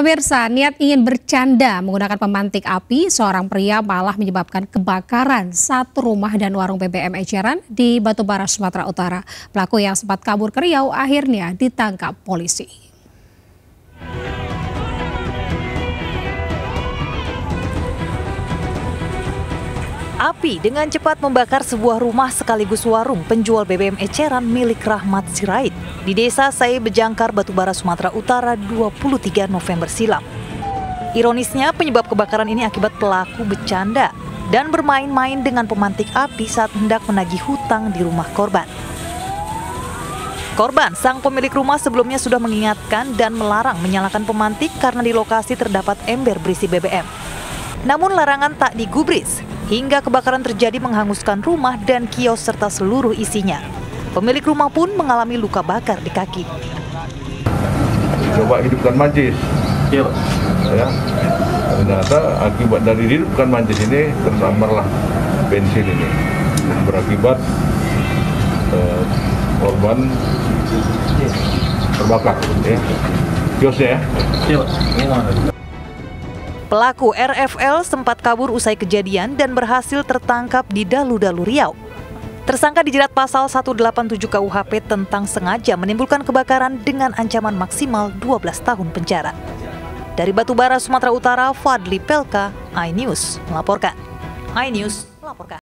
Pemirsa, niat ingin bercanda menggunakan pemantik api, seorang pria malah menyebabkan kebakaran satu rumah dan warung BBM eceran di Batubara, Sumatera Utara. Pelaku yang sempat kabur ke Riau akhirnya ditangkap polisi. Api dengan cepat membakar sebuah rumah sekaligus warung penjual BBM eceran milik Rahmat Sirait di Desa Sai Bejangkar, Batubara, Sumatera Utara 23 November silam. Ironisnya, penyebab kebakaran ini akibat pelaku bercanda dan bermain-main dengan pemantik api saat hendak menagih hutang di rumah korban. Korban, sang pemilik rumah sebelumnya sudah mengingatkan dan melarang menyalakan pemantik karena di lokasi terdapat ember berisi BBM. Namun larangan tak digubris, hingga kebakaran terjadi menghanguskan rumah dan kios serta seluruh isinya. Pemilik rumah pun mengalami luka bakar di kaki. Coba hidupkan mancis. Iya, Pak. Ya. Ternyata akibat dari hidupkan mancis ini tersamarlah bensin ini. Berakibat eh, korban terbakar. Ya. Kiosnya ya. Iya, Pak. Ini mana? Pelaku RFL sempat kabur usai kejadian dan berhasil tertangkap di Dalu-Dalu Riau. Tersangka dijerat pasal 187 KUHP tentang sengaja menimbulkan kebakaran dengan ancaman maksimal 12 tahun penjara. Dari Batubara, Sumatera Utara, Fadli Pelka, iNews melaporkan. iNews melaporkan.